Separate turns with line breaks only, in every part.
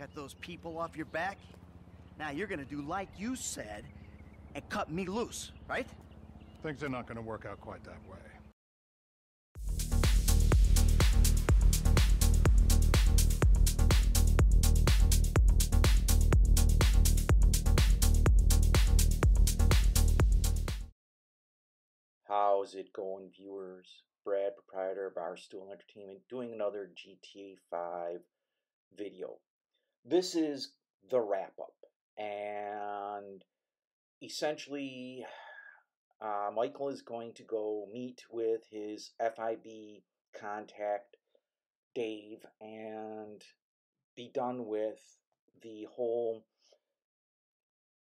Got those people off your back? Now you're gonna do like you said and cut me loose, right?
Things are not going to work out quite that way.
How's it going, viewers? Brad, proprietor of Barstool Entertainment, doing another GTA 5 video. This is the wrap up, and essentially, uh, Michael is going to go meet with his FIB contact, Dave, and be done with the whole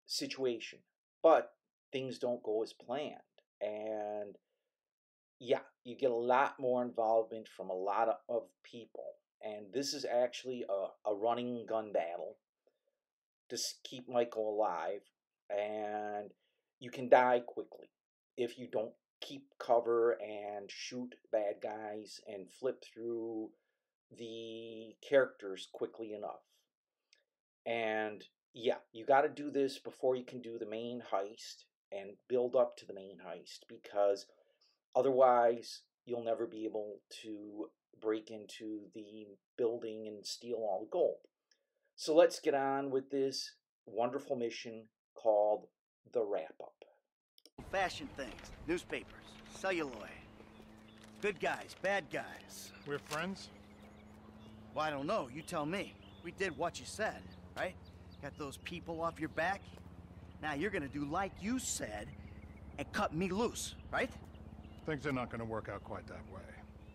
situation. But things don't go as planned and yeah, you get a lot more involvement from a lot of, of people. And this is actually a, a running gun battle to keep Michael alive, and you can die quickly if you don't keep cover and shoot bad guys and flip through the characters quickly enough. And yeah, you got to do this before you can do the main heist and build up to the main heist because otherwise you'll never be able to break into the building and steal all the gold. So let's get on with this wonderful mission called the wrap up.
Fashion things, newspapers, celluloid. Good guys, bad guys.
We're friends?
Well, I don't know. You tell me. We did what you said, right? Got those people off your back? Now you're gonna do like you said and cut me loose, right?
Things are not going to work out quite that way.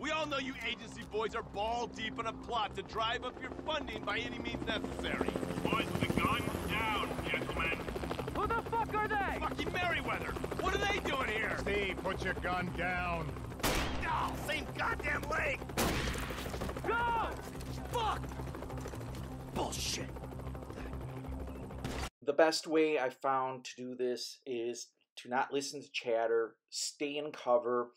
We all know you agency boys are ball deep in a plot to drive up your funding by any means necessary.
Boys with the gun, down, gentlemen.
Who the fuck are they?
Fucking Merryweather. What are they doing here?
Steve, put your gun down.
Oh, same goddamn leg.
Go!
Fuck! Bullshit.
The best way I found to do this is to not listen to chatter, stay in cover,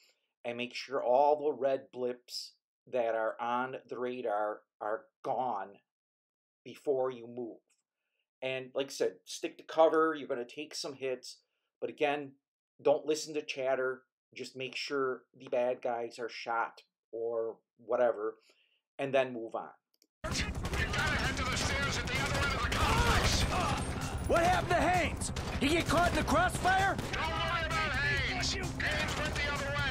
and make sure all the red blips that are on the radar are gone before you move. And like I said, stick to cover. You're going to take some hits, but again, don't listen to chatter. Just make sure the bad guys are shot or whatever, and then move on.
You gotta head to the stairs at the other end of the complex.
What happened to Haines? He get caught in the crossfire?
Don't worry about Haines. Haines went the other way.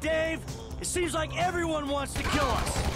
Dave? It seems like everyone wants to kill us.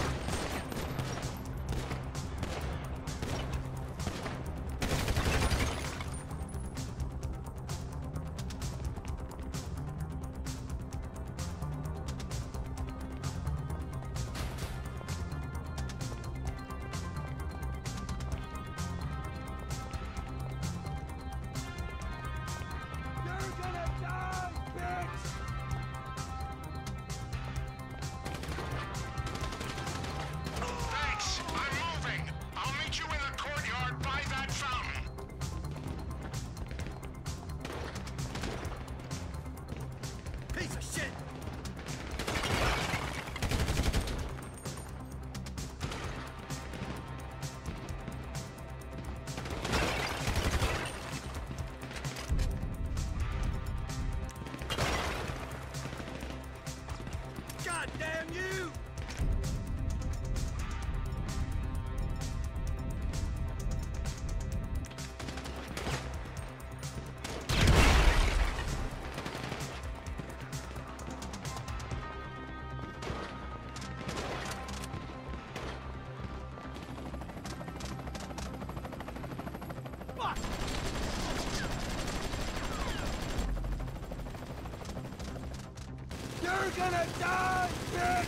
You're gonna die, bitch!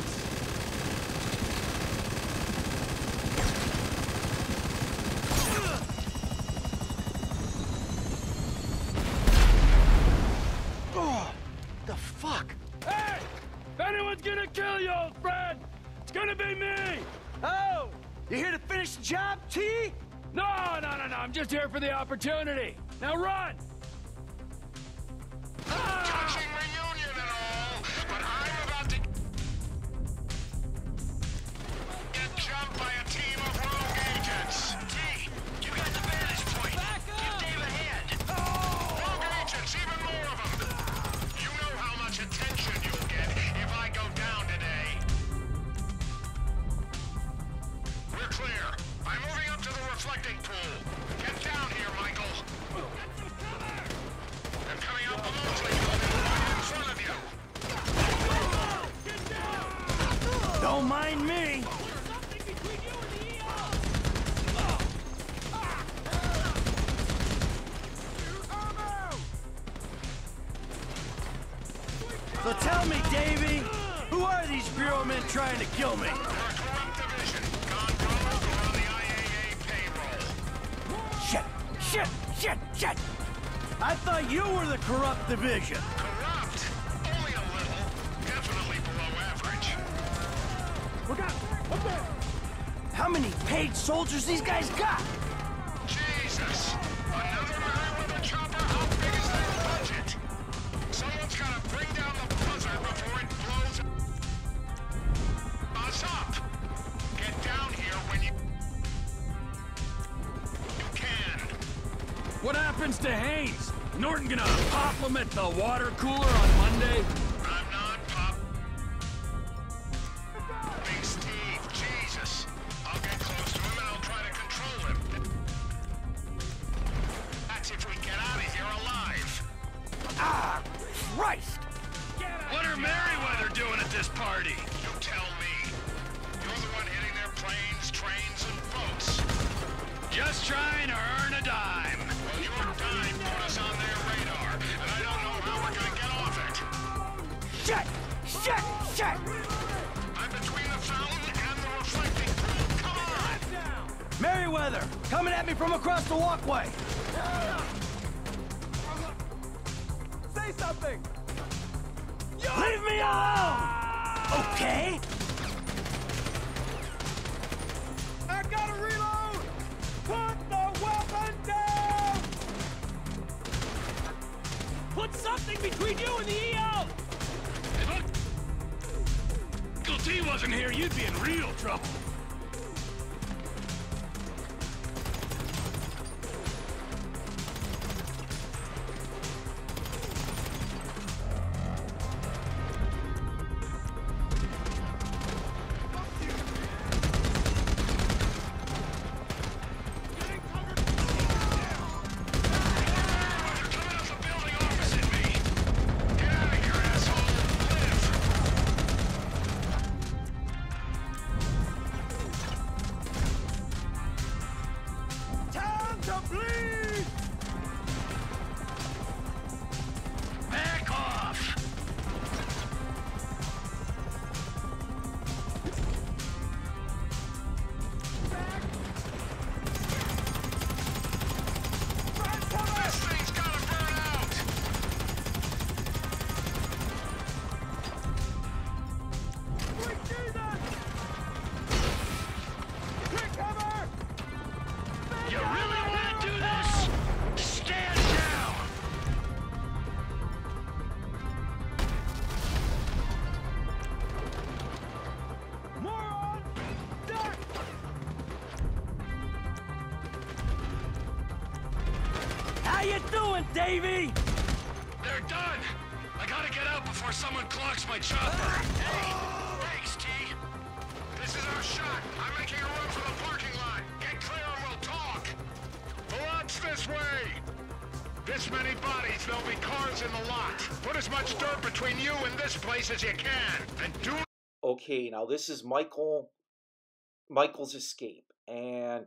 Oh, the fuck?
Hey! If anyone's gonna kill you, old friend, it's gonna be me!
Oh, you here to finish the job, T?
No, no, no, no, I'm just here for the opportunity. Now run!
Don't mind me. So tell me, Davy, who are these Bureau men trying to kill me? Shit, shit, shit, shit! I thought you were the corrupt division.
Look out! Up there!
How many paid soldiers these guys got?
Jesus! Another Merryweather chopper? How big is their budget? Someone's gotta bring down the Buzzard before it blows us up. Get down here when you... You can.
What happens to Haines? Norton gonna pop him at the water cooler on Monday?
Coming at me from across the walkway.
Say something!
Leave me alone! Okay?
I gotta reload! Put the weapon down! Put something between you and the EO!
If Uncle T wasn't here, you'd be in real trouble.
You
doing, Davy?
They're done! I gotta get out before someone clocks my chopper. Hey! Thanks, T. This is our shot. I'm making a run for the parking lot. Get clear and we'll talk. The lot's this way. This many bodies, there'll be cars in the lot. Put as much dirt between you and this place as you can. And do
Okay, now this is Michael Michael's escape and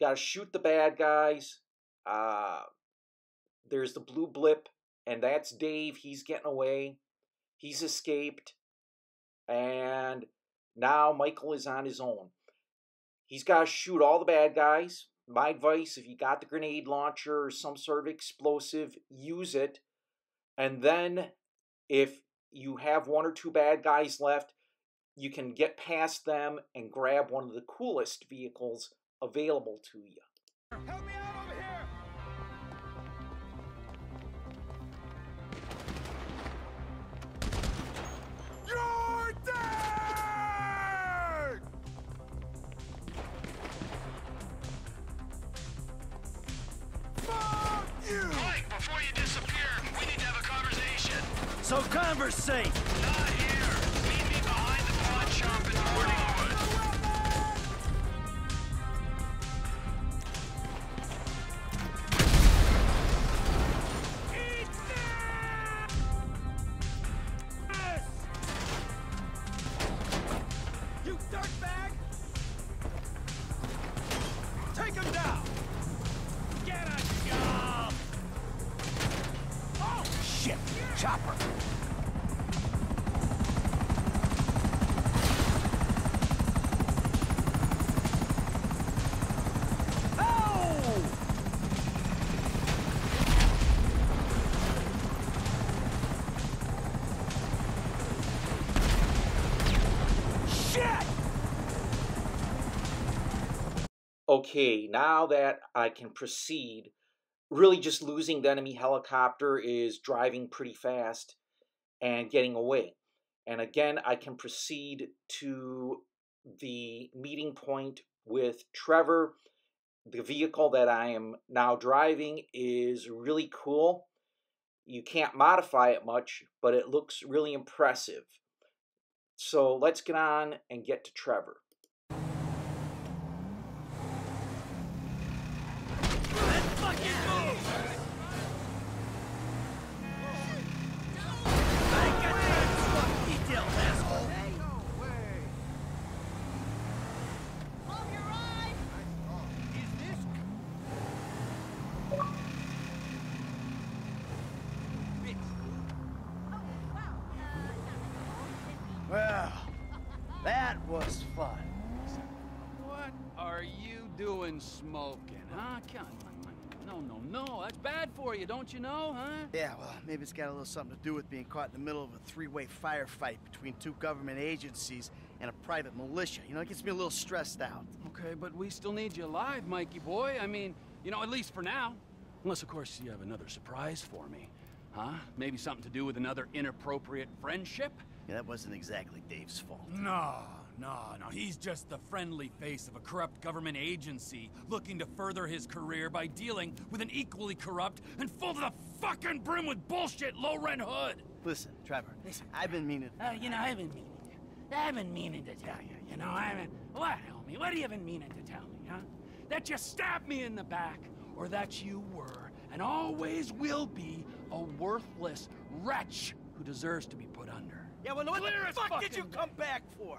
got to shoot the bad guys. Uh, there's the blue blip, and that's Dave. He's getting away. He's escaped. And now Michael is on his own. He's got to shoot all the bad guys. My advice if you got the grenade launcher or some sort of explosive, use it. And then if you have one or two bad guys left, you can get past them and grab one of the coolest vehicles available to you.
So conversate!
Okay, now that I can proceed, really just losing the enemy helicopter is driving pretty fast and getting away. And again, I can proceed to the meeting point with Trevor. The vehicle that I am now driving is really cool. You can't modify it much, but it looks really impressive. So let's get on and get to Trevor.
Was fun.
What are you doing smoking, huh? Come on. No, no, no. That's bad for you, don't you know, huh?
Yeah, well, maybe it's got a little something to do with being caught in the middle of a three-way firefight between two government agencies and a private militia. You know, it gets me a little stressed out.
Okay, but we still need you alive, Mikey boy. I mean, you know, at least for now. Unless, of course, you have another surprise for me. Huh? Maybe something to do with another inappropriate friendship?
Yeah, that wasn't exactly Dave's fault.
No, no, no. He's just the friendly face of a corrupt government agency looking to further his career by dealing with an equally corrupt and full to the fucking brim with bullshit low rent hood.
Listen, Trevor, Listen, I've been meaning...
Uh, you know, I've been meaning to. I've been meaning to tell you. You know, I mean, what, homie? What have you been meaning to tell me, huh? That you stabbed me in the back, or that you were and always will be a worthless wretch who deserves to be put under.
Yeah, well, what
Clear
the fuck did you come back for?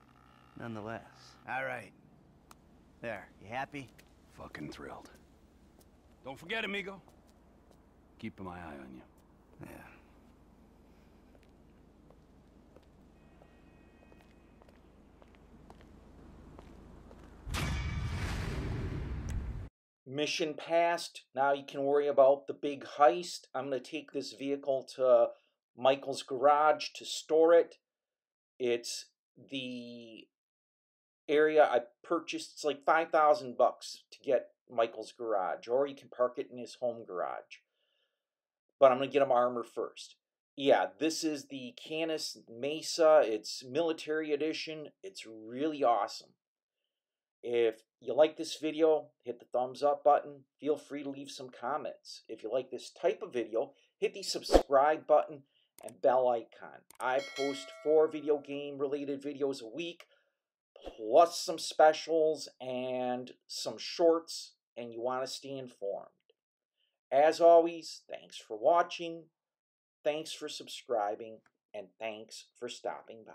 nonetheless.
All right. There, you happy?
Fucking thrilled. Don't forget, amigo. Keeping my eye on you.
Yeah.
mission passed. Now you can worry about the big heist. I'm going to take this vehicle to Michael's garage to store it. It's the area I purchased. It's like 5,000 bucks to get Michael's garage, or you can park it in his home garage. But I'm to get him armor first. Yeah, this is the Canis Mesa. It's military edition. It's really awesome. If you like this video, hit the thumbs up button. Feel free to leave some comments. If you like this type of video, hit the subscribe button and bell icon. I post four video game related videos a week, plus some specials and some shorts, and you want to stay informed. As always, thanks for watching, thanks for subscribing, and thanks for stopping by.